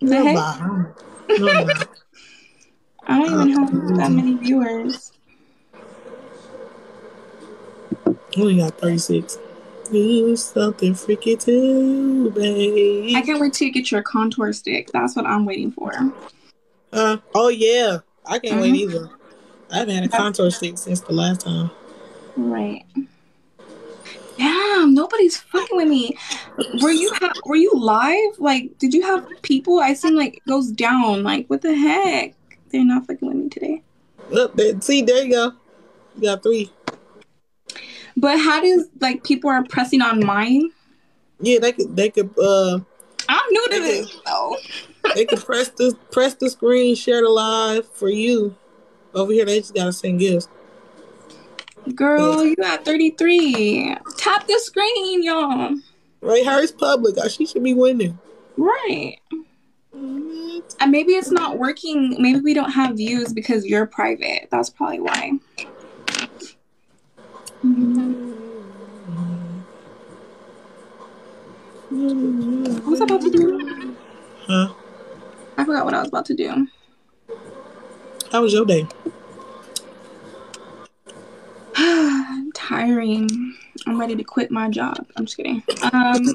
The No, heck? bye. No. I don't even have that many viewers. We only got 36. Do something freaky too, babe. I can't wait till you get your contour stick. That's what I'm waiting for. Uh, oh, yeah. I can't wait Mhm. either. I haven't had a contour stick since the last time. Right. Damn, nobody's fucking with me. Were you ha- were you live? Like, did you have people? I seen like it goes down. Like, what the heck? They're not fucking with me today. Look, there, see, there you go. You got three. But how does like people are pressing on mine? Yeah, they could, they could, uh, I'm new to this though. they could press the press the screen, share the live for you. Over here, they just gotta send gifts. Girl, you got 33. Tap the screen, y'all. Right, hers public. She should be winning. Right. Mm-hmm. And maybe it's not working. Maybe we don't have views because you're private. That's probably why. What was I about to do? Huh? I forgot what I was about to do. How was your day? Tiring. I'm ready to quit my job. I'm just kidding. Um,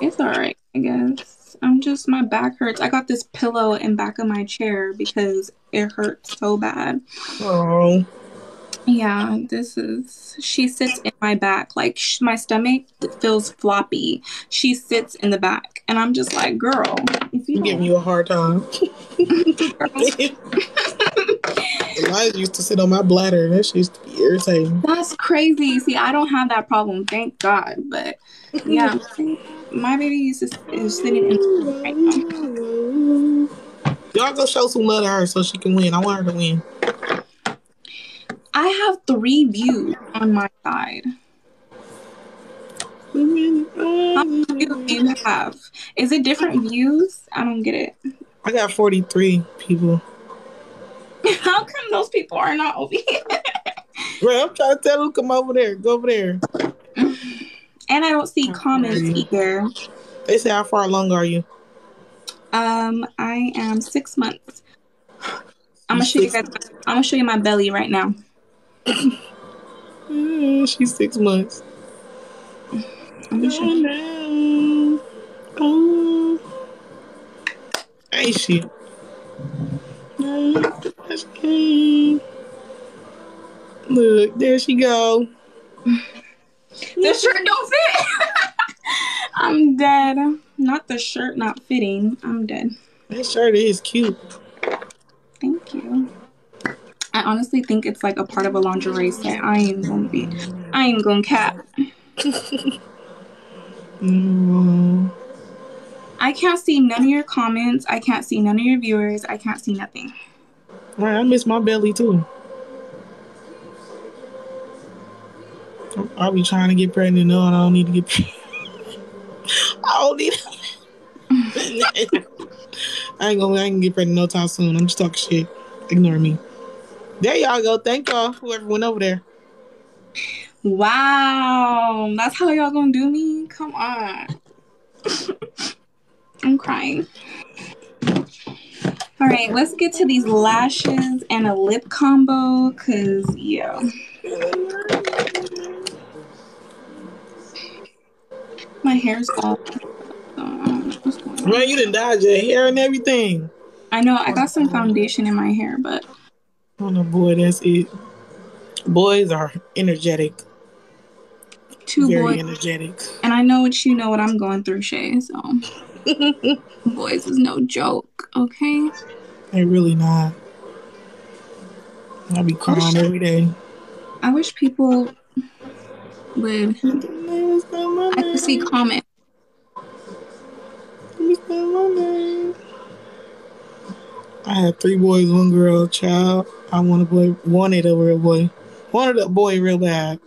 it's all right, I guess. I'm just my back hurts. I got this pillow in back of my chair because it hurts so bad. Oh, Yeah, this is. She sits in my back, like sh- my stomach feels floppy. She sits in the back, and I'm just like, girl, if you I'm giving you a hard time. I used to sit on my bladder. That shit used to be irritating. that's crazy. See, I don't have that problem, thank God. But yeah, my baby used to is sitting in right now. Y'all go show some love to her so she can win. I want her to win. I have three views on my side. How many views do you have? Is it different views? I don't get it. I got 43 people. How come those people are not over here? Right, I'm trying to tell them come over there. Go over there. And I don't see comments either. They say, how far along are you? Um, I am six months. I'm gonna show you guys. I'm gonna show you my belly right now. Mm, she's six months. I'm gonna show you. Oh, ain't she? Look, there she go. The shirt don't fit. I'm dead. Not the shirt not fitting. I'm dead. That shirt is cute. Thank you. I honestly think it's like a part of a lingerie set. I ain't gonna be. I ain't gonna cap. Mm. I can't see none of your comments. I can't see none of your viewers. I can't see nothing. Right, I miss my belly too. I'll be trying to get pregnant. No, I don't need to get pregnant. I don't need I ain't gonna I gonna get pregnant no time soon. I'm just talking shit. Ignore me. There y'all go. Thank y'all, whoever went over there. Wow, that's how y'all gonna do me? Come on. I'm crying. All right, let's get to these lashes and a lip combo, cause yeah. My hair's all. I don't what's going on. Man, you didn't dodge your hair and everything. I know I got some foundation in my hair, but Oh no, boy, that's it. Boys are energetic. two very boys, energetic. and I know what you know what I'm going through, Shay. So boys is no joke, okay? They really not. I be crying every day. I wish people would. I can see comment. I had three boys, one girl, child. I want a boy, wanted a real boy, wanted a boy real bad.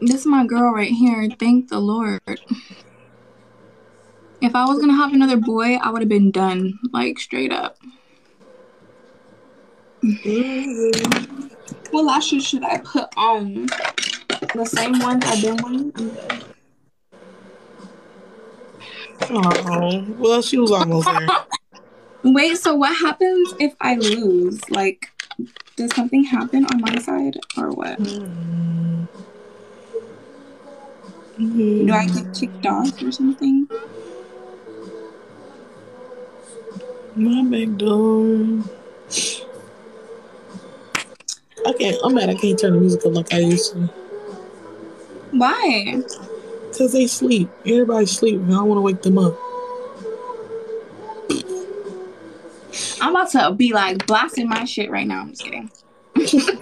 This is my girl right here. Thank the Lord. If I was gonna have another boy, I would have been done, like straight up. What lashes should I put on? The same ones I've been wearing. Oh, well, she was almost there. Wait, so what happens if I lose? Like, does something happen on my side or what? Mm. Do I get kicked off or something? My back door. I can't. I'm mad. I can't turn the music up like I used to. Why? Cause they sleep. Everybody sleep, and I don't want to wake them up. I'm about to be like blasting my shit right now. I'm just kidding.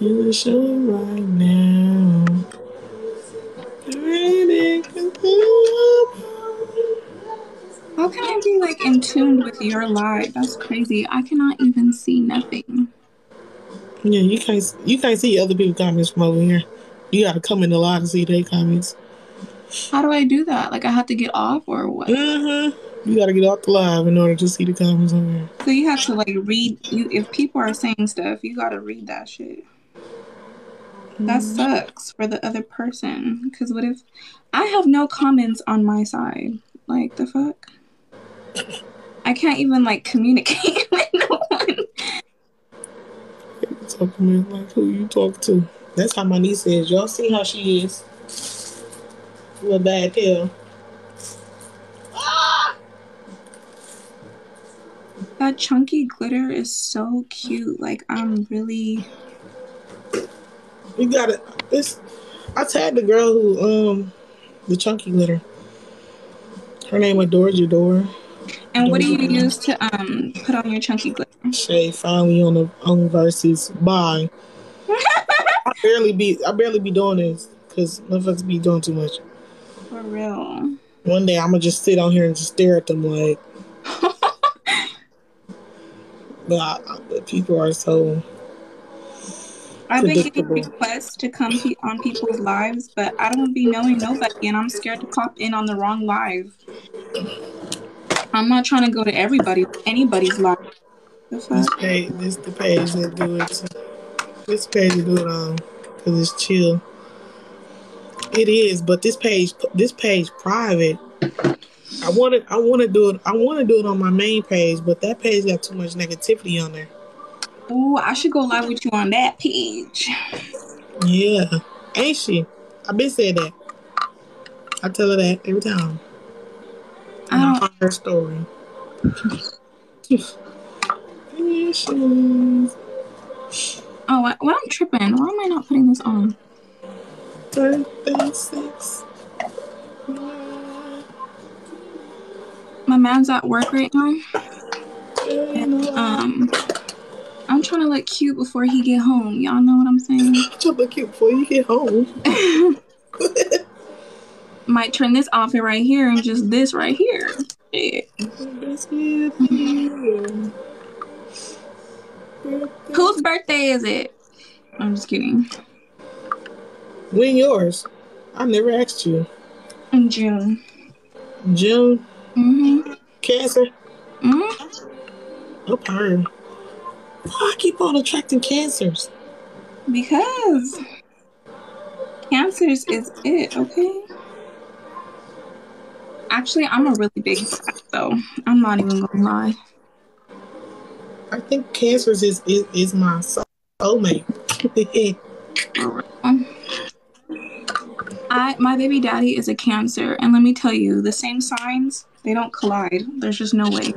In the show right now. Ready to come. How can I be like in tune with your live? That's crazy. I cannot even see nothing. Yeah, you can't. You can't see other people's comments from over here. You gotta come in the live to see their comments. How do I do that? Like I have to get off or what? Mm-hmm. You gotta get off the live in order to see the comments on here. So you have to like read you if people are saying stuff, you gotta read that shit. That sucks for the other person. Cause what if I have no comments on my side? Like the fuck? I can't even like communicate with no one. Talking about like who you talk to. That's how my niece is. Y'all see how she is. With a bad tail. That chunky glitter is so cute. Like I'm really You got it. This. I tagged the girl who um the chunky glitter. Her name is Dorja Dora. And what do you use to um put on your chunky glitter? Shay finally on the on versus bye. I barely be I barely be doing this because motherfuckers be doing too much. For real. One day I'm gonna just sit on here and just stare at them like. But, I, but people are so. I've been getting requests to come pe- on people's lives, but I don't be knowing nobody, and I'm scared to pop in on the wrong live. I'm not trying to go to everybody, anybody's life. This page, this the page that do it. This page do it on because it's chill. It is, but this page, this page private. I wanted, I want to do it. I want to do it on my main page, but that page got too much negativity on there. Oh, I should go live with you on that page. Yeah, ain't she? I been said that. I tell her that every time. I don't. Her story. Oh, what, what I'm tripping? Why am I not putting this on? 36. My man's at work right now. And, um, I'm trying to look cute before he get home. Y'all know what I'm saying? to look cute before you get home. Might turn this off outfit right here and just this right here. Shit. Whose birthday is it? I'm just kidding. When yours? I never asked you. In June. June, Mm-hmm. Cancer. mm-hmm. Up her. Why I keep on attracting cancers? Because cancers is it, okay? Actually, I'm a really big fan, so I'm not even gonna lie. I think cancers is is, is my soulmate. I my baby daddy is a cancer, and let me tell you, the same signs they don't collide. There's just no way.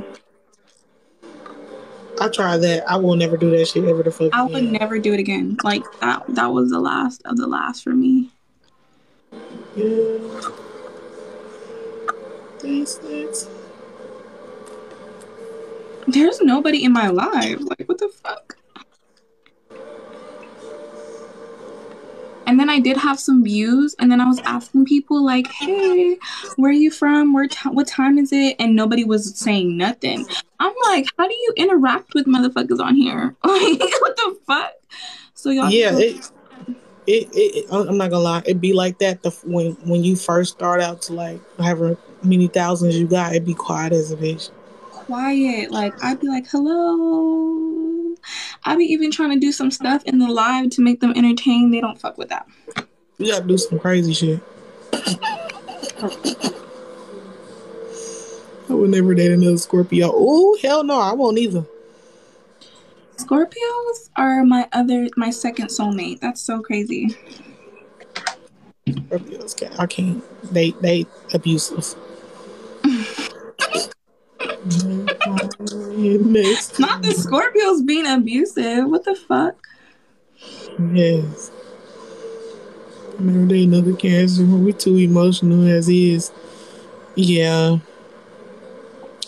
I tried that. I will never do that shit ever the fuck I would again. never do it again. Like that. That was the last of the last for me. Yeah. There's nobody in my life. Like what the fuck? And then I did have some views, and then I was asking people like, "Hey, where are you from? Where? T- what time is it?" And nobody was saying nothing. I'm like, "How do you interact with motherfuckers on here? Like, what the fuck?" So y'all, Yeah, it, it, it, I'm not gonna lie. It'd be like that the when when you first start out to like however many thousands you got, it'd be quiet as a bitch. quiet. Like I'd be like, "Hello." I'd be even trying to do some stuff in the live to make them entertained. They don't fuck with that. You gotta do some crazy shit. I would never date another Scorpio. Oh hell no, I won't either. Scorpios are my other, my second soulmate. That's so crazy. Scorpios, can't, I can't. They they abusive. Not the Scorpios being abusive. What the fuck? Yes. Remember they another cancer. We too emotional as is. Yeah.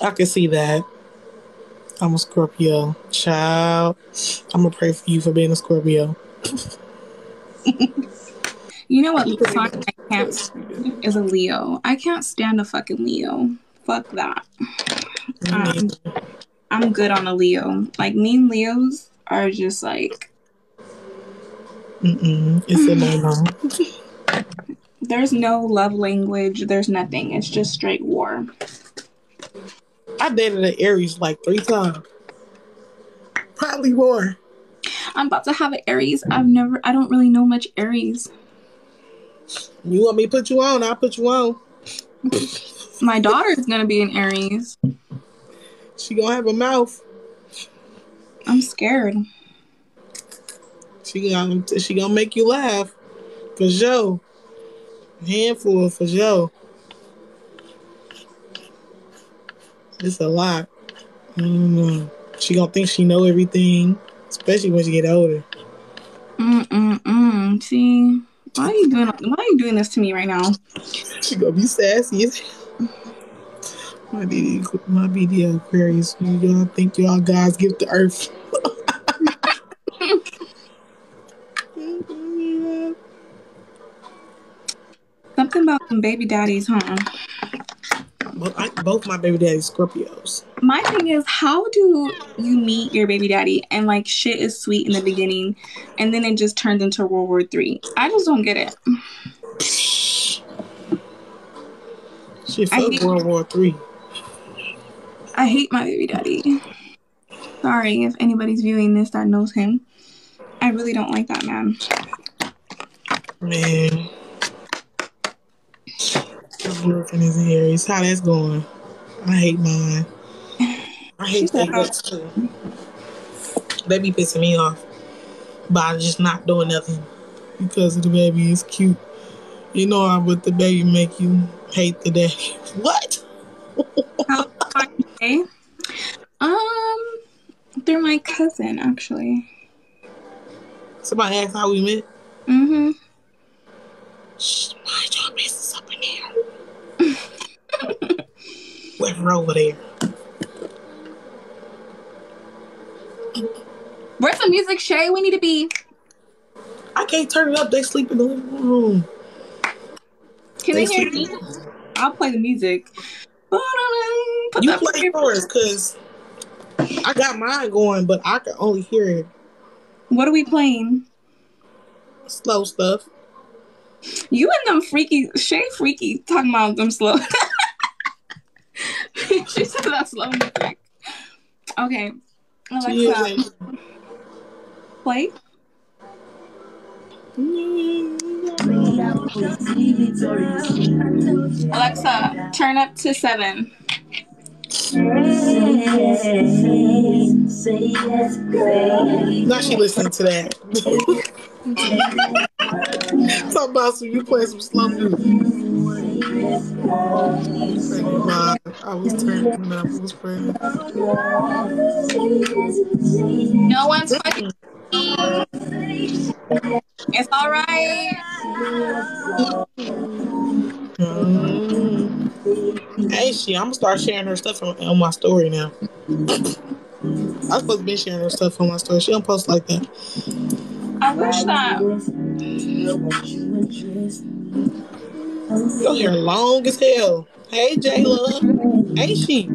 I can see that. I'm a Scorpio. Child. I'm gonna pray for you for being a Scorpio. You know what I can't is a Leo. I can't stand a fucking Leo. Fuck that. Um, I'm good on a Leo. Like mean Leos are just like Mm-mm. It's a no no. there's no love language. There's nothing. It's just straight war. I dated an Aries like three times. Probably more. I'm about to have an Aries. I've never. I don't really know much Aries. You want me to put you on? I'll put you on. My daughter's gonna be an Aries. She gonna have a mouth. I'm scared. She gonna she gonna make you laugh. For sure. A handful for sure. It's a lot. Don't. She gonna think she know everything, especially when she get older. Mm mm mm. See, why are you doing? Why are you doing this to me right now? She gonna be sassy. My BD, my BD Aquarius. Y'all think y'all guys give the earth. Something about some baby daddies, huh? Well, I, both my baby daddies Scorpios. My thing is, how do you meet your baby daddy and like shit is sweet in the beginning, and then it just turns into World War Three? I just don't get it. She fucked hate- World War Three. I hate my baby daddy. Sorry if anybody's viewing this that knows him. I really don't like that man. Man. My boyfriend is an Aries. How that's going? I hate mine. I hate how- too. They be pissing me off by just not doing nothing because the baby is cute. You know how would the baby make you hate the daddy? What? How? Um, they're my cousin actually. Somebody asked how we met. Mm-hmm. Shh, mind your business up in there. Her over there. Where's the music, Shay? We need to be. I can't turn it up. They sleep in the living room. Can they They hear me? I'll play the music. Put You play yours because I got mine going, but I can only hear it. What are we playing? Slow stuff. You and them freaky Shay freaky talking about them slow. she said that slow music. Okay. Alexa, play. Alexa, turn up to seven. Now she listening to that. Talk about some you play some slow music. I was turning up. It was praying. No one's fucking. It's all right. Mm. Hey, she, I'm gonna start sharing her stuff on, on my story now. I'm supposed to be sharing her stuff on my story. She don't post like that. I wish that. Your hair long as hell. Hey, J Love. Ain't she?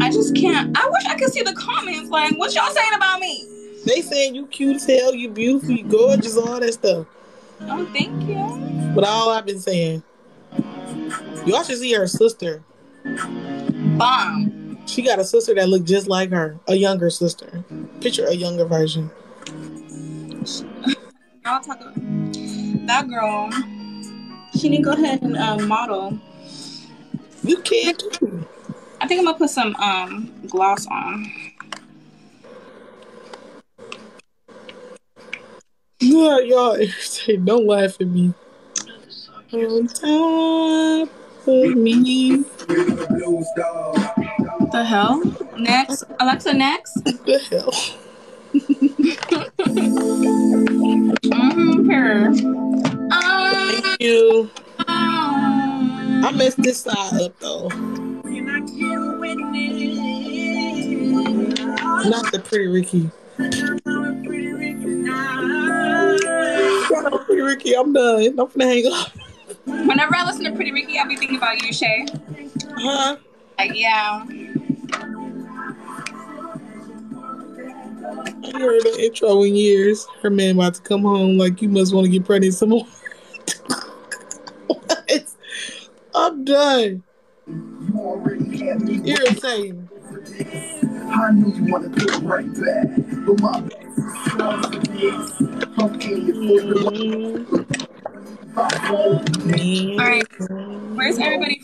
I just can't. I wish I could see the comments. Like, what y'all saying about me? They saying you cute as hell, you beautiful, you gorgeous, all that stuff. Oh, thank you. But all I've been saying, y'all should see her sister. Bomb. She got a sister that looked just like her, a younger sister. Picture a younger version. Y'all talk. That girl. She need to go ahead and uh, model. You can't. I think I'm gonna put some um gloss on. Yeah, y'all. Don't laugh at me. On top me. The hell? Next, Alexa. Next. The hell? Mm-hmm. Thank you. Um, I messed this side up though. Not the pretty Ricky. Pretty Ricky. I'm done. I'm gonna hang up. Whenever I listen to Pretty Ricky, I be thinking about you, Shay. Huh? Like, yeah. I heard the intro in years. Her man about to come home. Like you must want to get pregnant some more. what? I'm done. Irritating. I knew you wanna put it right back, but my All right. Where's everybody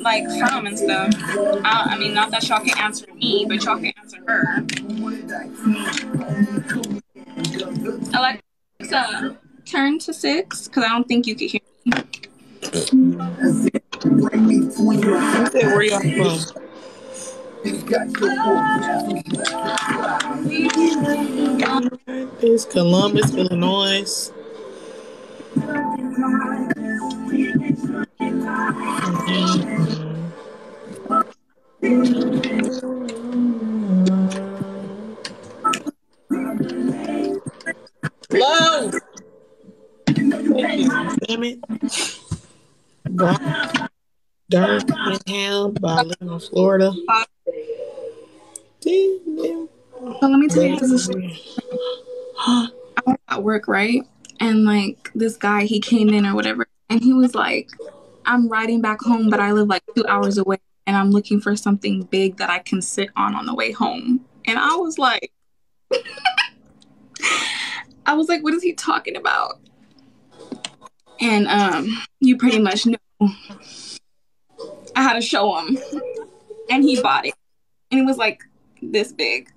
like from and stuff? I, I mean, not that y'all can answer me, but y'all can answer her. Alexa, turn to six because I don't think you can hear me. Where y'all from? It's Columbus, Illinois. Hello. Damn it. Brown, dark inhale by living Florida. Damn. So let me tell you this. I was at work, right? And like this guy, he came in or whatever, and he was like, "I'm riding back home, but I live like two hours away, and I'm looking for something big that I can sit on on the way home." And I was like, I was like, "What is he talking about?" And um, you pretty much know. I had to show him, and he bought it, and it was like this big.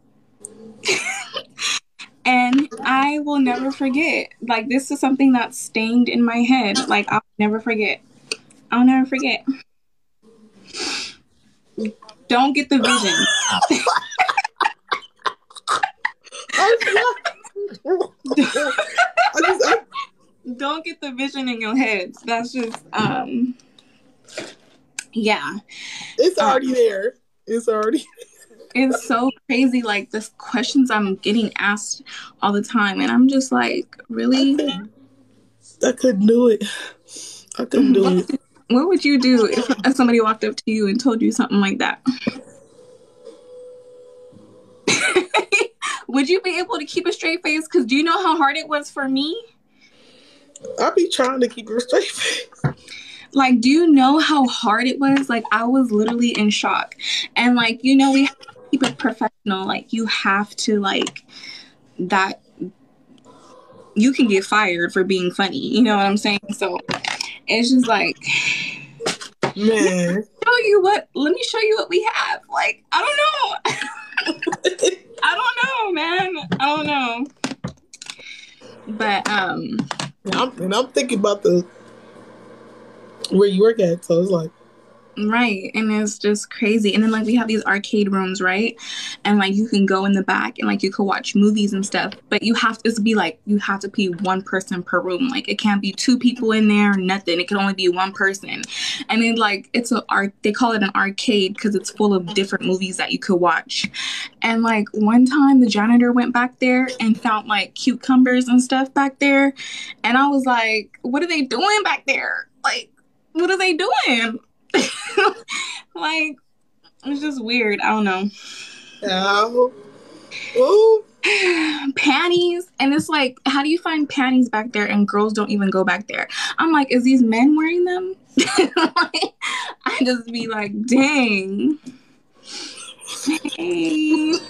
and I will never forget. Like this is something that's stained in my head. Like I'll never forget. I'll never forget. Don't get the vision. I just, I, Don't get the vision in your head. That's just um yeah. it's already there. It's already. It's so crazy like the questions I'm getting asked all the time and I'm just like, really? I couldn't do it. I couldn't do it. What would you do if, if somebody walked up to you and told you something like that? would you be able to keep a straight face? Because do you know how hard it was for me? I be trying to keep a straight face. Like, do you know how hard it was? Like, I was literally in shock. And, like, you know, we keep it professional. Like, you have to, like, that. You can get fired for being funny. You know what I'm saying? So it's just like, Man. show you what let me show you what we have like i don't know i don't know man i don't know but um And I'm, and I'm thinking about the where you work at, so it's like, right and it's just crazy. And then like we have these arcade rooms right? And like you can go in the back and like you could watch movies and stuff but you have to be like you have to be one person per room. Like it can't be two people in there nothing. It can only be one person. And then like it's a art they call it an arcade because it's full of different movies that you could watch. And like one time the janitor went back there and found like cucumbers and stuff back there. And i was like what are they doing back there? Like what are they doing like it's just weird. I don't know. Oh. Ooh. panties. And it's like how do you find panties back there and girls don't even go back there? I'm like is these men wearing them? Like, i just be like dang. Hey.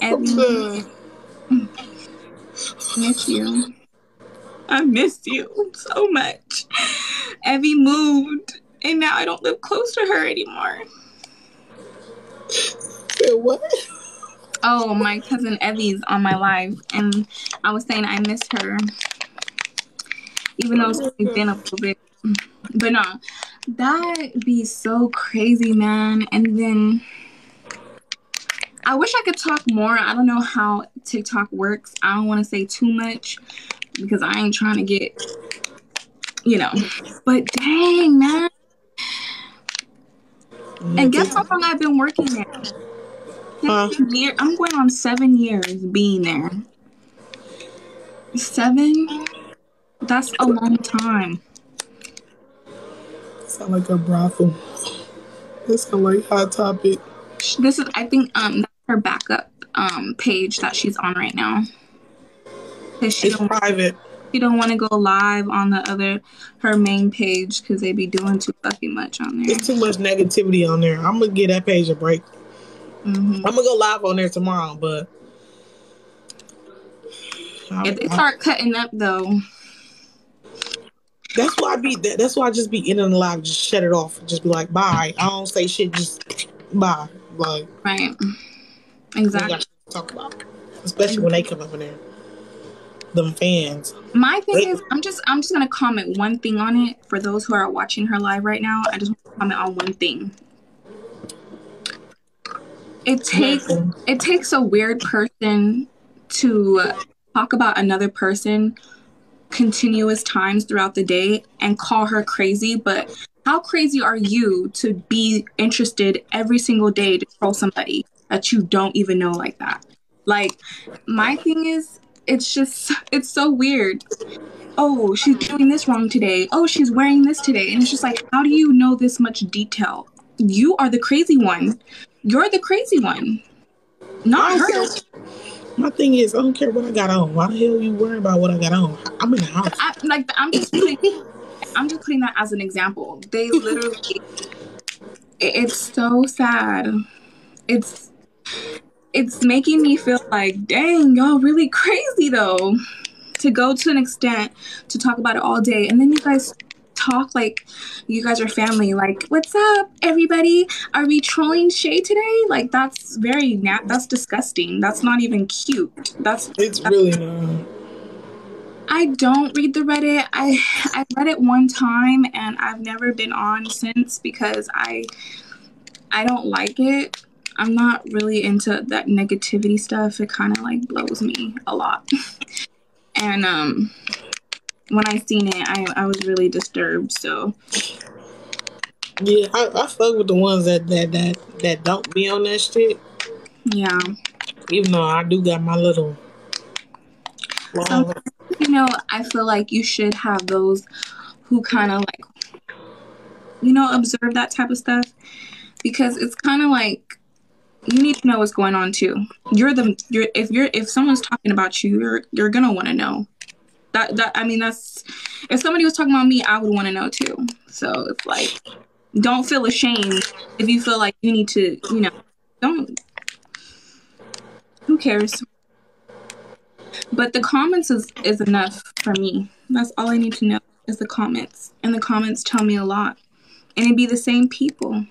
And miss you. I miss you so much. Evie moved, and now I don't live close to her anymore. What? Oh, my cousin Evie's on my live, and I was saying I miss her, even though it's only been a little bit. But no, that'd be so crazy, man. And then I wish I could talk more. I don't know how TikTok works. I don't want to say too much because I ain't trying to get, you know. But dang, man. And guess how long I've been working there? Huh? Year, I'm going on seven years being there. Seven? That's a long time. Sound like a brothel. That sound like hot topic. This is, I think, um, that's her backup um page that she's on right now. She It's private. She don't want to go live on the other her main page because they be doing too fucking much on there. It's too much negativity on there. I'm gonna give that page a break. hmm I'm gonna go live on there tomorrow, but I- If they I- start cutting up though, that's why I be that, that's why I just be in and live, just shut it off, just be like, bye. I don't say shit, just bye. Like right? Exactly. got shit to talk about, especially when they come up in there. Them fans. My thing is, I'm just I'm just gonna comment one thing on it for those who are watching her live right now. I just want to comment on one thing. It takes it takes a weird person to talk about another person continuous times throughout the day and call her crazy, but how crazy are you to be interested every single day to troll somebody that you don't even know like that? Like, my thing is, it's just, it's so weird. Oh, she's doing this wrong today. Oh, she's wearing this today. And it's just like, how do you know this much detail? You are the crazy one. You're the crazy one. Not her. My thing is, I don't care what I got on. Why the hell are you worrying about what I got on? I'm in the house. I, like I'm just putting, I'm just putting that as an example. They literally, it's so sad. It's it's making me feel like, dang, y'all really crazy though, to go to an extent to talk about it all day, and then you guys talk like you guys are family. Like, what's up, everybody? Are we trolling Shay today? Like, that's very na- that's disgusting. That's not even cute. That's It's really not. I don't read the Reddit. I I read it one time and I've never been on since because I I don't like it. I'm not really into that negativity stuff. It kind of like blows me a lot. And um when I seen it, I I was really disturbed. So Yeah, I, I fuck with the ones that that that that don't be on that shit. yeah. Even though I do got my little. You know, I feel like you should have those who kind of like, you know, observe that type of stuff because it's kind of like you need to know what's going on too. You're the you're if you're if someone's talking about you, you're you're gonna want to know. That that I mean that's if somebody was talking about me, I would want to know too. So it's like don't feel ashamed if you feel like you need to, you know, don't. Who cares? But the comments is, is enough for me. That's all I need to know is the comments. And the comments tell me a lot. And it'd be the same people.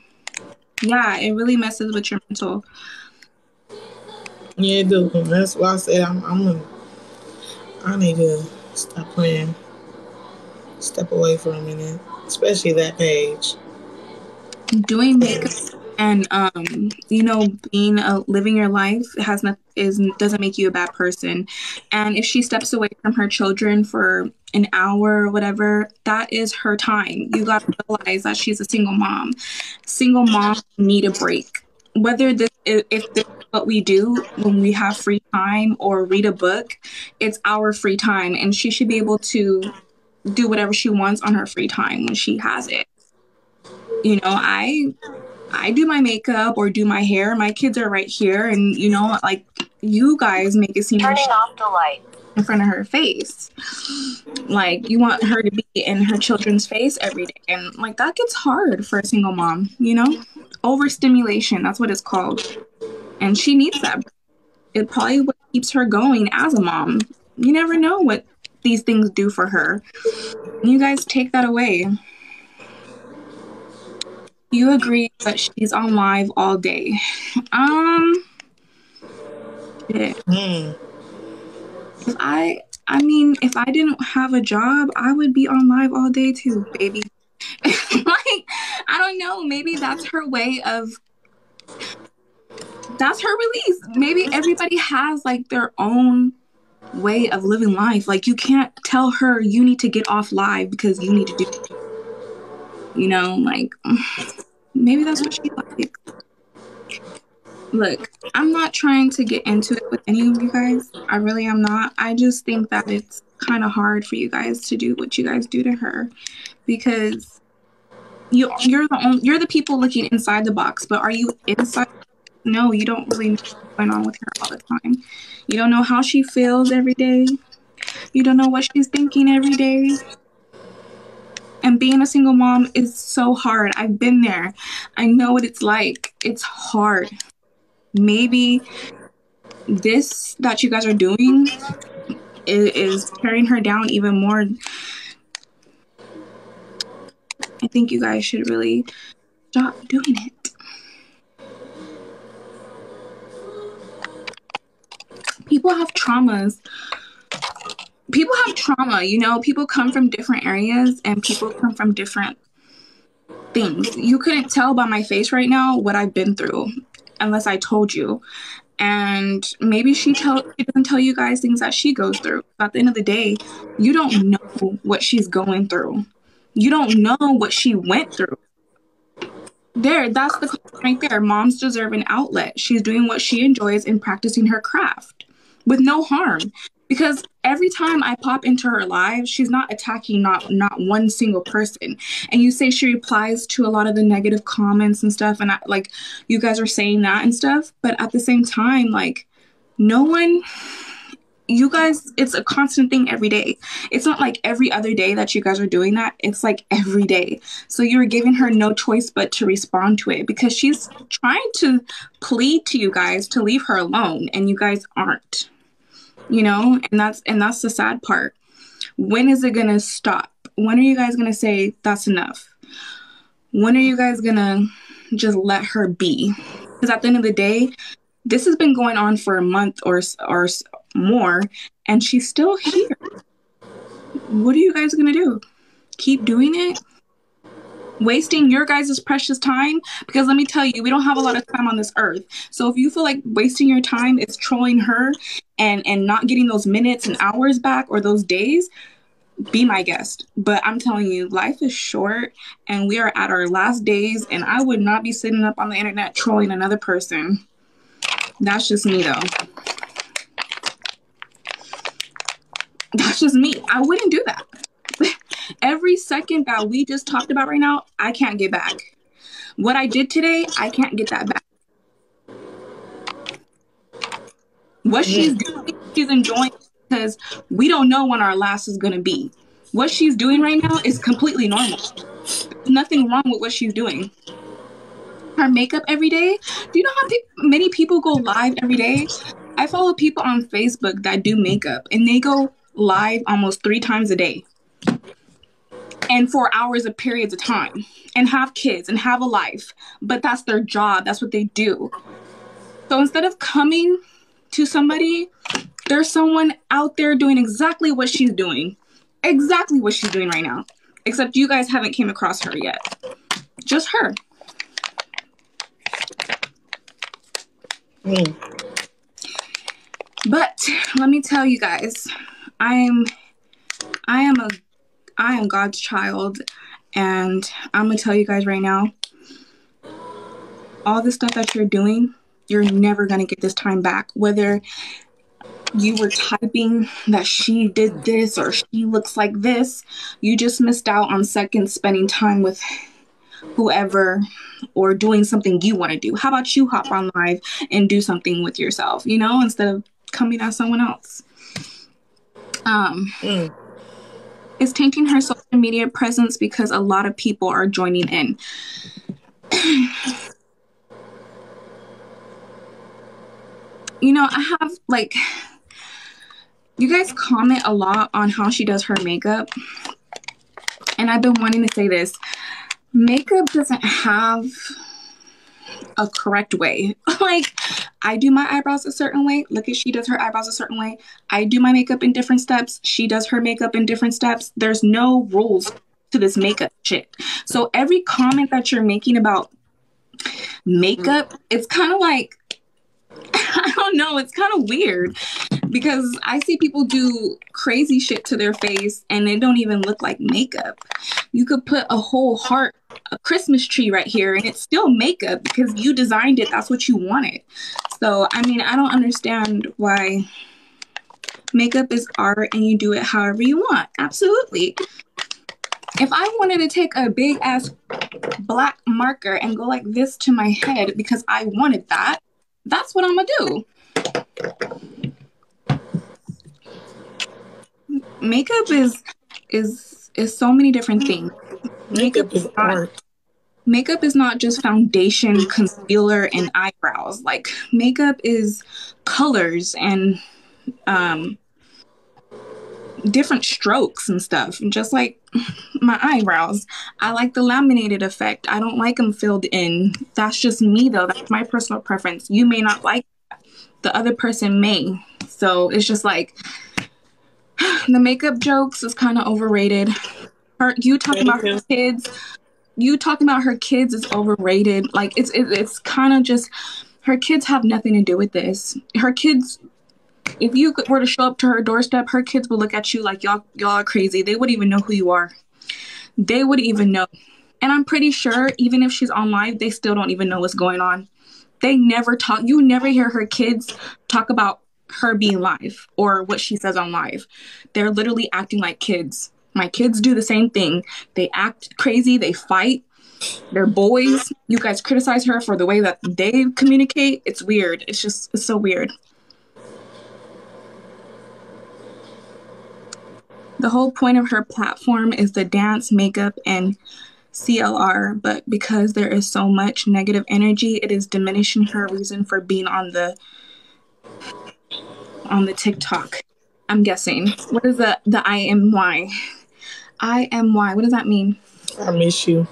Yeah, it really messes with your mental. Yeah, it do. That's why I said I'm. I'm gonna. I need to stop playing. Step away for a minute, especially that page. Doing makeup and um, you know, being a living your life has not is doesn't make you a bad person. And if she steps away from her children for an hour or whatever, that is her time. You gotta realize that she's a single mom. Single moms need a break. Whether this if this is what we do when we have free time or read a book, it's our free time, and she should be able to do whatever she wants on her free time when she has it. You know, I I do my makeup or do my hair. My kids are right here, and you know, like you guys make it seem like Turning off the light. in front of her face. Like you want her to be in her children's face every day, and like that gets hard for a single mom. You know, overstimulation. That's what it's called, and she needs that. It probably what keeps her going as a mom. You never know what these things do for her. You guys take that away. You agree that she's on live all day. Um shit. Mm. If I I mean, if I didn't have a job, I would be on live all day too, baby. like, I don't know, maybe that's her way of that's her release. Maybe everybody has like their own way of living life. Like you can't tell her you need to get off live because you need to do you know, like maybe that's what she likes. Look, I'm not trying to get into it with any of you guys. I really am not. I just think that it's kind of hard for you guys to do what you guys do to her because you you're the only, you're the people looking inside the box, but are you inside? No, you don't really know what's going on with her all the time. You don't know how she feels every day. You don't know what she's thinking every day. And being a single mom is so hard. I've been there. I know what it's like. It's hard. Maybe this that you guys are doing is, tearing her down even more. I think you guys should really stop doing it. People have traumas. People have trauma, you know, people come from different areas and people come from different things. You couldn't tell by my face right now what I've been through unless I told you. And maybe she tell she doesn't tell you guys things that she goes through. At the end of the day, you don't know what she's going through. You don't know what she went through. There, that's the right there. Moms deserve an outlet. She's doing what she enjoys and practicing her craft with no harm. Because every time I pop into her live, she's not attacking not not one single person. And you say she replies to a lot of the negative comments and stuff, and I, like you guys are saying that and stuff. But at the same time, like no one you guys it's a constant thing every day it's not like every other day that you guys are doing that it's like every day so you're giving her no choice but to respond to it because she's trying to plead to you guys to leave her alone and you guys aren't you know? And that's and that's the sad part. When is it gonna stop? When are you guys gonna say that's enough when are you guys gonna just let her be? Because at the end of the day this has been going on for a month or or more and she's still here. What are you guys gonna do? Keep doing it wasting your guys' precious time? Because let me tell you we don't have a lot of time on this earth. So if you feel like wasting your time is trolling her and and not getting those minutes and hours back or those days be my guest. But i'm telling you life is short and we are at our last days and i would not be sitting up on the internet trolling another person. That's just me though. That's just me. I wouldn't do that every second that we just talked about right now, I can't get back. What I did today, I can't get that back. What she's mm. doing, she's enjoying because we don't know when our last is going to be. What she's doing right now is completely normal. There's nothing wrong with what she's doing. Her makeup every day. Do you know how pe- many people go live every day? I follow people on Facebook that do makeup and they go live almost three times a day and for hours of periods of time and have kids and have a life. But that's their job. That's what they do. So instead of coming to somebody there's someone out there doing exactly what she's doing exactly what she's doing right now except you guys haven't came across her yet. Just her. Mm. but let me tell you guys i'm i am a I am God's child, and I'm gonna tell you guys right now all the stuff that you're doing, you're never gonna get this time back. Whether you were typing that she did this or she looks like this, you just missed out on seconds spending time with whoever or doing something you want to do. How about you hop on live and do something with yourself, you know, instead of coming at someone else? Um, Mm. Is tainting her social media presence because a lot of people are joining in. you know, I have like you guys comment a lot on how she does her makeup. And I've been wanting to say this. Makeup doesn't have a correct way. like I do my eyebrows a certain way. Look at she does her eyebrows a certain way. I do my makeup in different steps. She does her makeup in different steps. There's no rules to this makeup shit. So every comment that you're making about makeup, it's kind of like I don't know, it's kind of weird because I see people do crazy shit to their face and they don't even look like makeup. You could put a whole heart, a Christmas tree right here, and it's still makeup because you designed it. That's what you wanted. So, I mean, I don't understand why makeup is art and you do it however you want. Absolutely. If I wanted to take a big ass black marker and go like this to my head because I wanted that, that's what I'm gonna do. Makeup is is is so many different things. Makeup is not, art. makeup is not just foundation, concealer, and eyebrows. Like makeup is colors and um different strokes and stuff. And just like my eyebrows, I like the laminated effect. I don't like them filled in. That's just me though. That's my personal preference. You may not like that. The other person may. So it's just like the makeup jokes is kind of overrated. Her, you talking about her kids, you talking about her kids is overrated. Like it's it, it's kind of just her kids have nothing to do with this. Her kids if you were to show up to her doorstep, her kids would look at you like y'all y'all are crazy. They wouldn't even know who you are. They wouldn't even know. And I'm pretty sure even if she's on live, they still don't even know what's going on. They never talk you never hear her kids talk about her being live or what she says on live. They're literally acting like kids. My kids do the same thing. They act crazy, they fight. They're boys. You guys criticize her for the way that they communicate. It's weird. It's just it's so weird. The whole point of her platform is the dance, makeup, and CLR, but because there is so much negative energy, it is diminishing her reason for being on the on the TikTok. I'm guessing. What is the the IMY? IMY. What does that mean? I miss you.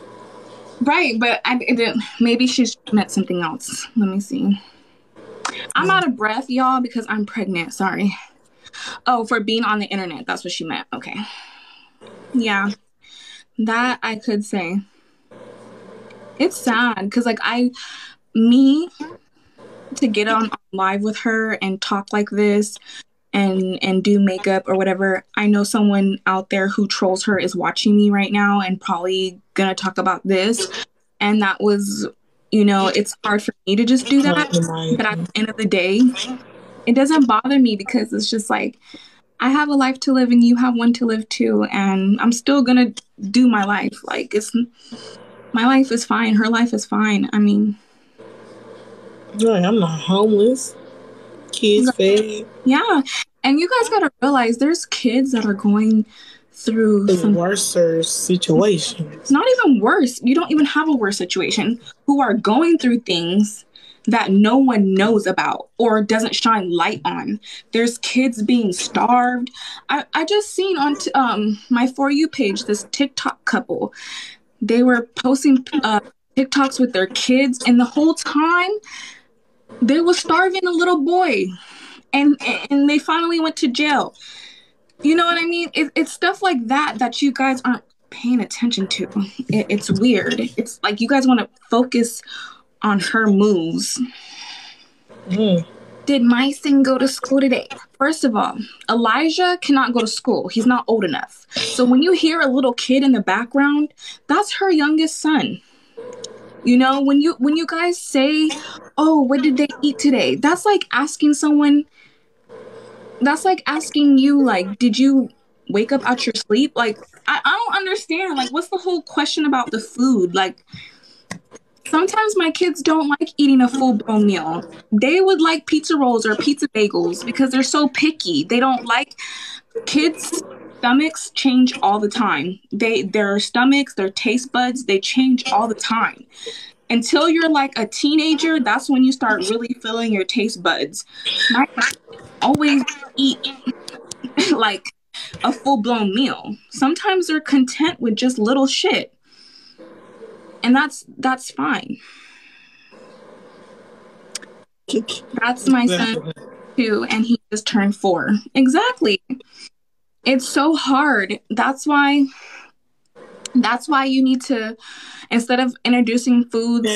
Right, but I didn't, maybe she's meant something else. Let me see. I'm out of breath, y'all, because I'm pregnant. Sorry. Oh, for being on the internet. That's what she meant. Okay. Yeah. That I could say. It's sad because, like, I, me, to get on live with her and talk like this and and do makeup or whatever i know someone out there who trolls her is watching me right now and probably gonna talk about this and that was you know it's hard for me to just do that but at the end of the day it doesn't bother me because it's just like I have a life to live and you have one to live too and I'm still going to do my life. Like it's my life is fine, her life is fine. I mean, Right, I'm not homeless. Kids fed. yeah. And you guys got to realize there's kids that are going through The some worse situations. not even worse. You don't even have a worse situation who are going through things that no one knows about or doesn't shine light on. There's kids being starved. I, I just seen on t- um my for you page this TikTok couple. They were posting uh, TikToks with their kids, and the whole time they were starving a little boy, and and they finally went to jail. You know what I mean? It, it's stuff like that that you guys aren't paying attention to. It, it's weird. It's like you guys want to focus on her moves. Mm. Did my son go to school today? First of all, Elijah cannot go to school. He's not old enough. So when you hear a little kid in the background, that's her youngest son. You know, when you when you guys say, "Oh, what did they eat today?" That's like asking someone that's like asking you like, "Did you wake up out your sleep?" Like I, I don't understand. Like what's the whole question about the food? Like Sometimes my kids don't like eating a full blown meal. They would like pizza rolls or pizza bagels because they're so picky. They don't like kids stomachs change all the time. They their stomachs, their taste buds, they change all the time. Until you're like a teenager, that's when you start really feeling your taste buds. My always eat like a full blown meal. Sometimes they're content with just little shit. And that's that's fine. That's my son too, and he just turned four. Exactly. It's so hard. That's why that's why you need to instead of introducing foods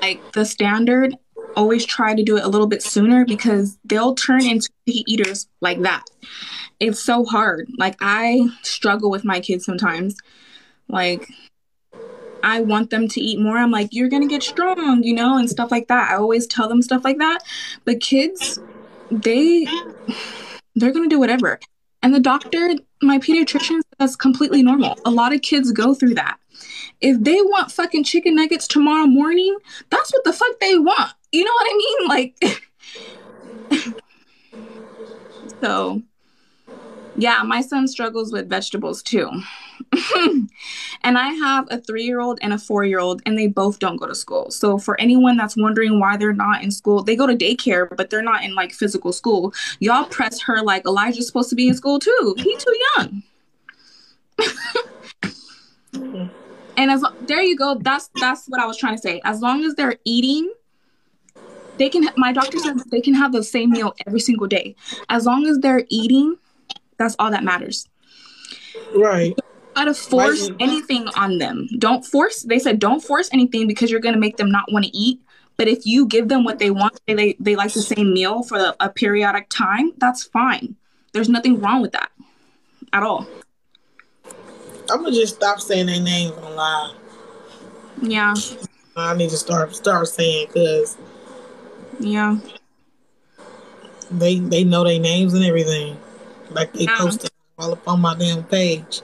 like the standard, always try to do it a little bit sooner because they'll turn into picky eaters like that. It's so hard. Like I struggle with my kids sometimes. Like I want them to eat more. I'm like, you're gonna get strong, you know, and stuff like that. I always tell them stuff like that. But kids, they they're gonna do whatever. And the doctor, my pediatrician, says that's completely normal. A lot of kids go through that. If they want fucking chicken nuggets tomorrow morning, that's what the fuck they want. You know what I mean? Like, so yeah, my son struggles with vegetables too. and I have a three year old and a four year old, and they both don't go to school. So, for anyone that's wondering why they're not in school, they go to daycare, but they're not in like physical school. Y'all press her like Elijah's supposed to be in school too. He's too young. and as there you go, that's that's what I was trying to say. As long as they're eating, they can. My doctor says they can have the same meal every single day. As long as they're eating, that's all that matters Right. Try to force Right. anything on them. Don't force. They said don't force anything because you're going to make them not want to eat. But if you give them what they want, they they, they like the same meal for a, a periodic time. That's fine. There's nothing wrong with that at all. I'm gonna just stop saying their names online. Yeah, I need to start start saying because yeah, they they know their names and everything. Like they Yeah. posted all up on my damn page.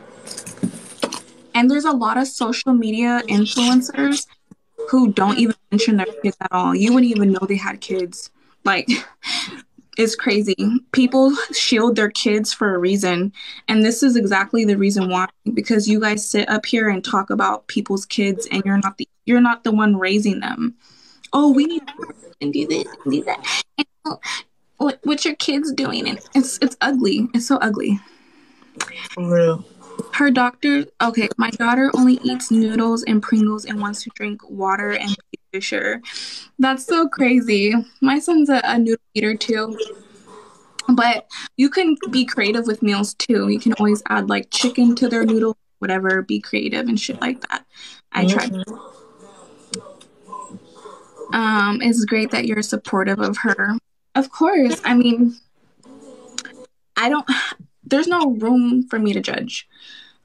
And there's a lot of social media influencers who don't even mention their kids at all. You wouldn't even know they had kids. Like, it's crazy. People shield their kids for a reason, and this is exactly the reason why. Because you guys sit up here and talk about people's kids, and you're not the you're not the one raising them. Oh, we need to do this and do that. And, what what's your kids doing? And it's it's ugly. It's so ugly For real. Her doctor okay my daughter only eats noodles and pringles and wants to drink water and Fisher. that's so crazy. My son's a, a noodle eater too but you can be creative with meals too. You can always add like chicken to their noodle whatever be creative and shit like that. I tried Mhm. um it's great that you're supportive of her. Of course i mean i don't there's no room for me to judge.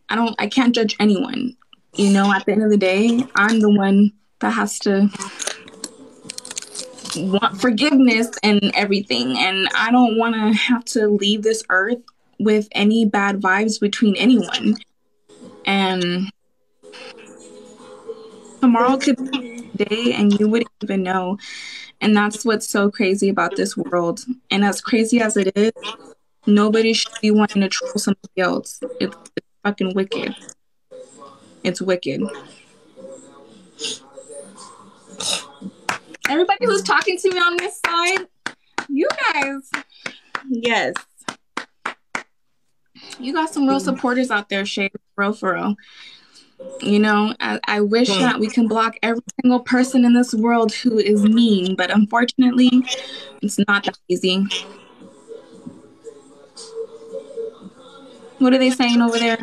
I don't i can't judge anyone. You know at the end of the day i'm the one that has to want forgiveness and everything. And i don't want to have to leave this earth with any bad vibes between anyone. And tomorrow could be a day and you wouldn't even know. And that's what's so crazy about this world. And as crazy as it is nobody should be wanting to troll somebody else. It's, it's fucking wicked. It's wicked. Everybody who's talking to me on this side you guys yes. You got some real supporters out there shay for real for real. You know, I, I wish Hmm. that we can block every single person in this world who is mean, but unfortunately, it's not that easy. What are they saying over there?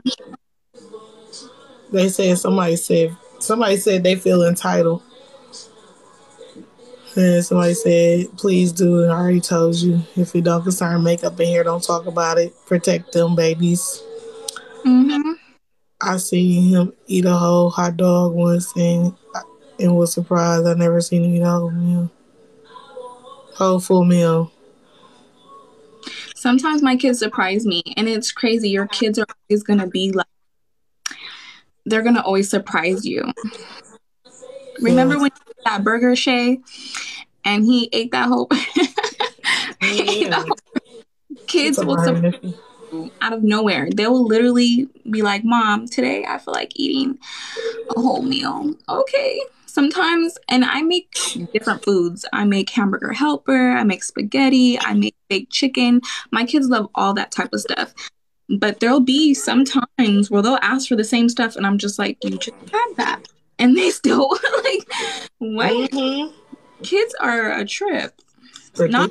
They said somebody said somebody said they feel entitled. And somebody said, please do it. I already told you. If it don't concern makeup in here, don't talk about it. Protect them babies. Mm-hmm. I seen him eat a whole hot dog once and and was surprised I never seen him eat a whole meal. Whole full meal. Sometimes my kids surprise me, and it's crazy. Your kids are always gonna be like, they're gonna always surprise you. Remember when you ate that burger, Shay, and he ate that whole. He ate that whole- Kids will surprise you out of nowhere. They will literally be like, "Mom, today I feel like eating a whole meal." Okay, sometimes and I make different foods. I make hamburger helper, I make spaghetti, I make baked chicken. My kids love all that type of stuff. But there'll be some times where they'll ask for the same stuff and I'm just like, you just had that. And they still like what? Mhm. Kids are a trip. Not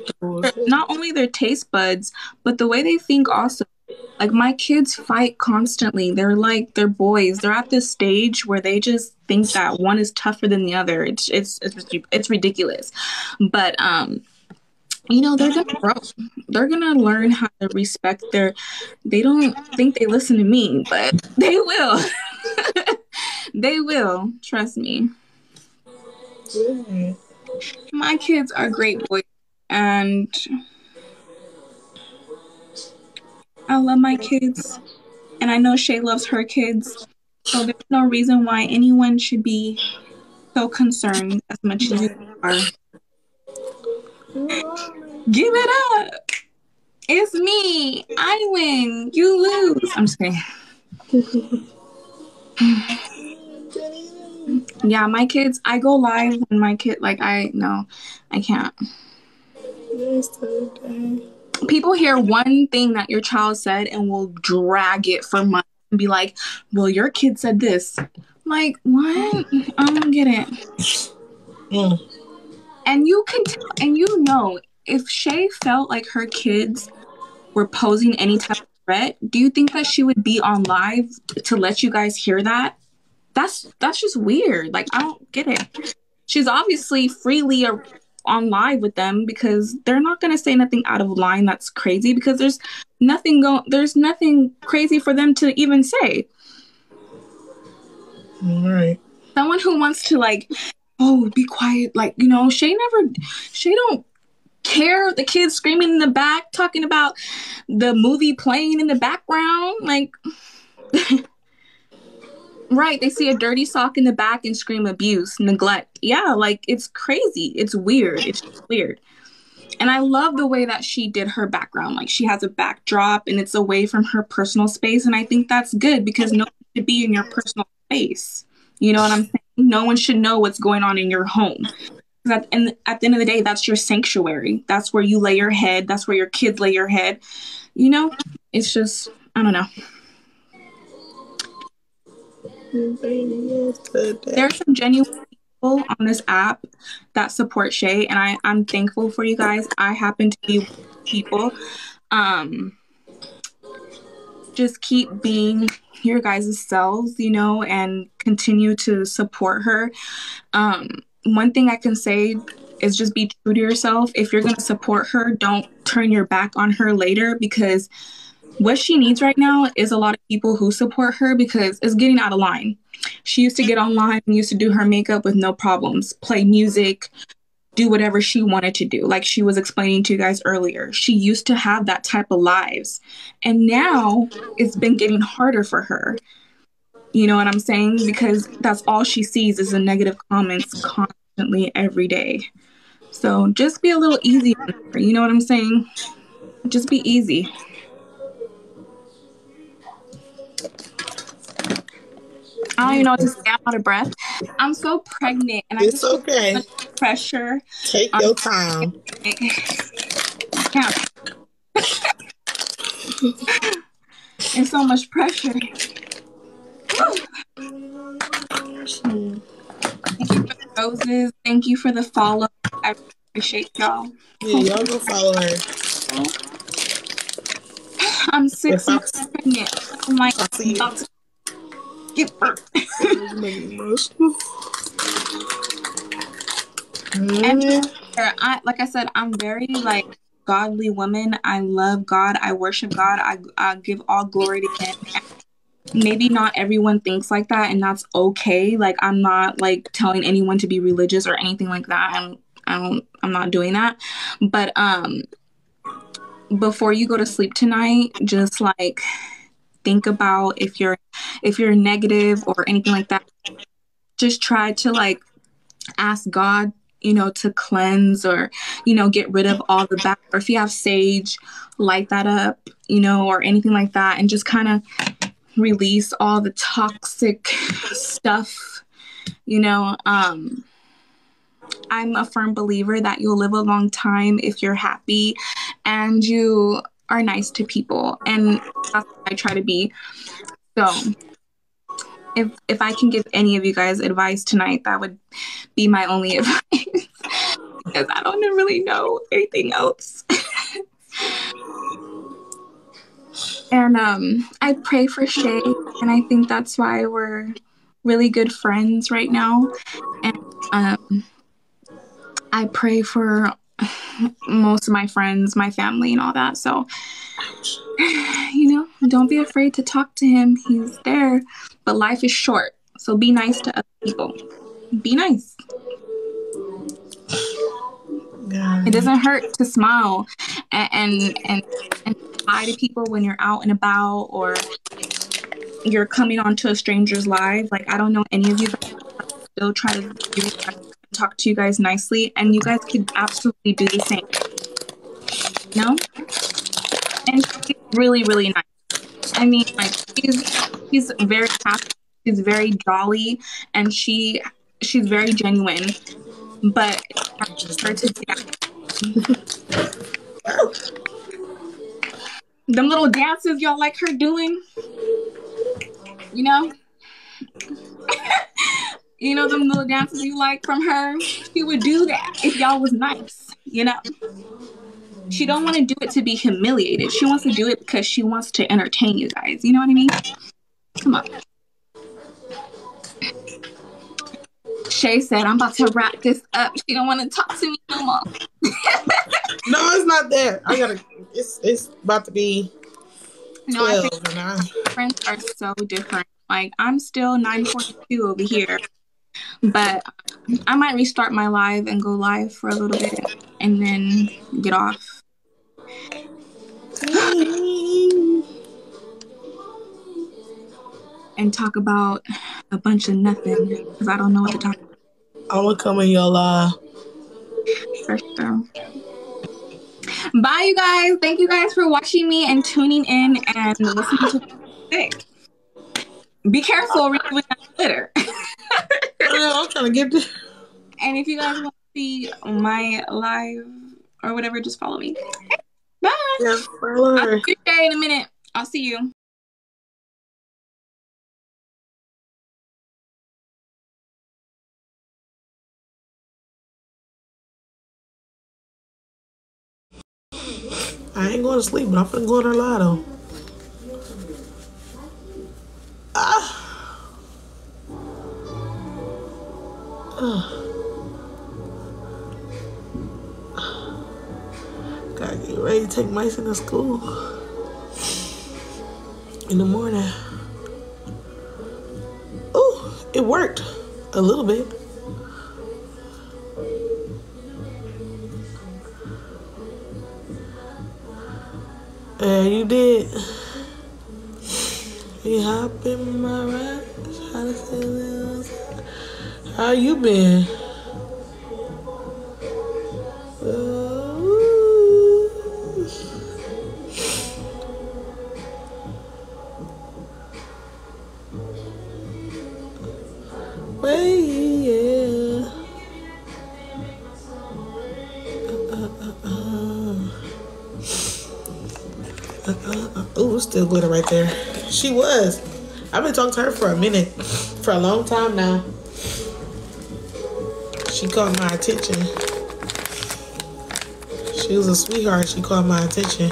not only their taste buds, but the way they think also. Like my kids fight constantly. They're like they're boys. They're at this stage where they just think that one is tougher than the other. It's it's it's, it's ridiculous. But um you know, they're gonna grow. They're gonna learn how to respect their they don't think they listen to me, but they will. they will, trust me. My kids are great boys and I love my kids and I know Shay loves her kids. So there's no reason why anyone should be so concerned as much as you are. Give it up. It's me. I win. You lose. I'm just kidding. Yeah, my kids, I go live when my kid, like, I, no, I can't. People hear one thing that your child said and will drag it for months and be like, "Well, your kid said this." Like, what? I don't get it. Mm. And you can tell, and you know, if Shay felt like her kids were posing any type of threat, do you think that she would be on live to let you guys hear that? That's that's just weird. Like, I don't get it. She's obviously freely on live with them because they're not going to say nothing out of line that's crazy because there's nothing go there's nothing crazy for them to even say. All right. someone who wants to like oh be quiet like you know shay never shay don't care the kids screaming in the back talking about the movie playing in the background like right they see a dirty sock in the back and scream abuse neglect. Yeah like it's crazy. It's weird. It's weird. And i love the way that she did her background. Like she has a backdrop and it's away from her personal space and i think that's good because no one should be in your personal space. You know what i'm saying? No one should know what's going on in your home. at, and at the end of the day that's your sanctuary. That's where you lay your head. That's where your kids lay your head. You know it's just i don't know Yesterday. there are some genuine people on this app that support Shay, and I I'm thankful for you guys. I happen to be people. Um, just keep being your guys' selves, you know, and continue to support her. Um, one thing I can say is just be true to yourself. If you're gonna support her, don't turn your back on her later because what she needs right now is a lot of people who support her because it's getting out of line. She used to get online and used to do her makeup with no problems, play music, do whatever she wanted to do. Like she was explaining to you guys earlier. She used to have that type of lives. And now it's been getting harder for her. You know what I'm saying? Because that's all she sees is the negative comments constantly every day. So just be a little easy on her. You know what I'm saying? Just be easy. I don't even know what to say. I'm out of breath. I'm so pregnant and I It's just feel okay. so much pressure. Take um, your time. There's so much pressure. Thank you for the roses. Thank you for the follow. I appreciate y'all. Yeah, y'all go follow her. I'm six I- months pregnant. Oh I'm like Emotional. And- I like I said, I'm very like godly woman. I love God. I worship God. I, I give all glory to Him. Maybe not everyone thinks like that, and that's okay. Like I'm not like telling anyone to be religious or anything like that. I'm I don't I'm not doing that. But um, before you go to sleep tonight, just like think about if you're if you're negative or anything like that. Just try to like ask God you know, to cleanse or, you know, get rid of all the bad. Or if you have sage, light that up, you know, or anything like that, and just kind of release all the toxic stuff, You know, um, I'm a firm believer that you'll live a long time if you're happy and you are nice to people. And that's what I try to be. So if if I can give any of you guys advice tonight, that would be my only advice. because I don't really know anything else. and um I pray for Shay and I think that's why we're really good friends right now. And um I pray for most of my friends, my family, and all that. So, you know, don't be afraid to talk to him. He's there, but life is short. So be nice to other people. Be nice. God. It doesn't hurt to smile and and and, and lie to people when you're out and about or you're coming onto a stranger's live. Like I don't know any of you, but I still try to do talk to you guys nicely, and you guys can absolutely do the same. You know? And she's really, really nice. I mean, like she's very happy, she's very jolly, and she she's very genuine. But her to them little dances y'all like her doing, you know. you know them little dances you like from her? She would do that if y'all was nice you know? She don't want to do it to be humiliated. She wants to do it because she wants to entertain you guys you know what i mean? Come on. Shay said i'm about to wrap this up. She don't want to talk to me no more. No, it's not that. I gotta. It's it's about to be no i think friends are so different. Like i'm still 942 over here but i might restart my live and go live for a little bit and then get off and talk about a bunch of nothing because I don't know what to talk about I'm gonna come in your live. for sure. Bye, you guys. Thank you guys for watching me and tuning in and listening to me. Be careful with that glitter. I'm trying to get this. and if you guys want to see my live or whatever, just follow me. Bye. Yes, I'll see you in a minute. I'll see you. I ain't going to sleep, but I'm finna go in her though. Ah. Gotta get ready to take Mason to school in the morning. Ooh, it worked a little bit. Yeah, you did. You hop in my ride. How to say this? How you been? Still glitter right there. She was. I've been talking to her for a minute, for a long time now. She caught my attention. She was a sweetheart. She caught my attention.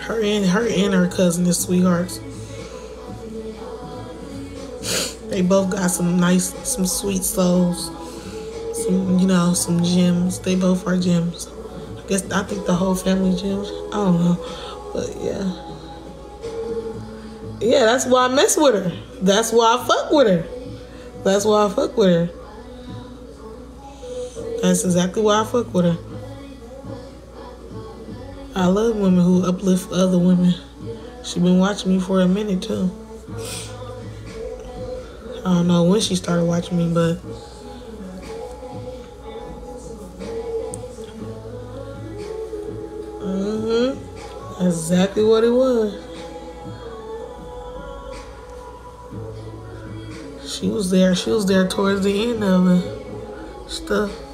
Her and her and her cousin is sweethearts. They both got some nice, some sweet souls some, you know, some gems. They both are gems. I guess I think the whole family gems. I don't know, but yeah, yeah. That's why I mess with her. That's why I fuck with her. That's why I fuck with her. That's exactly why I fuck with her. I love women who uplift other women. She been watching me for a minute too. I don't know when she started watching me, but mm-hmm. Exactly what it was. She was there. She was there towards the end of it. Stuff.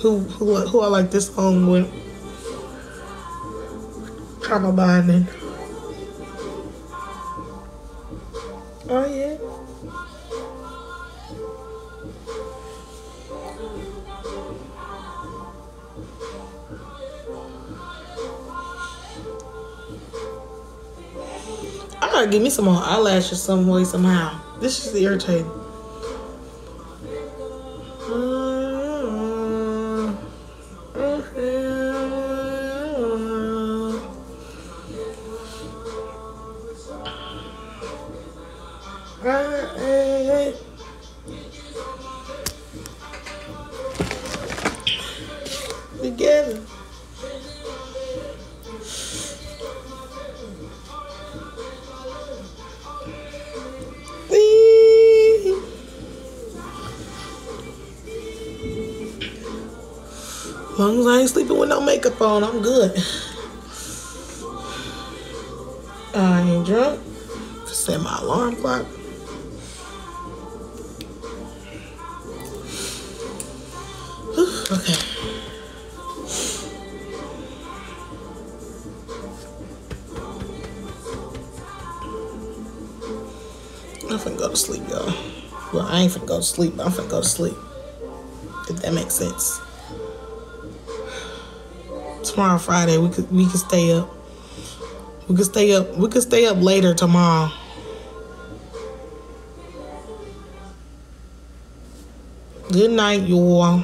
Who who who I like this song with. Trauma binding. Oh yeah. I gotta give me some more eyelashes some way somehow. This is irritating. On, I'm good. I ain't drunk. Set my alarm clock. Whew, okay. I'm finna go to sleep, y'all. Well, I ain't finna go to sleep, but I'm finna go to sleep. If that makes sense. Tomorrow, Friday, we could we could stay up. We could stay up. We could stay up later tomorrow. Good night, you all.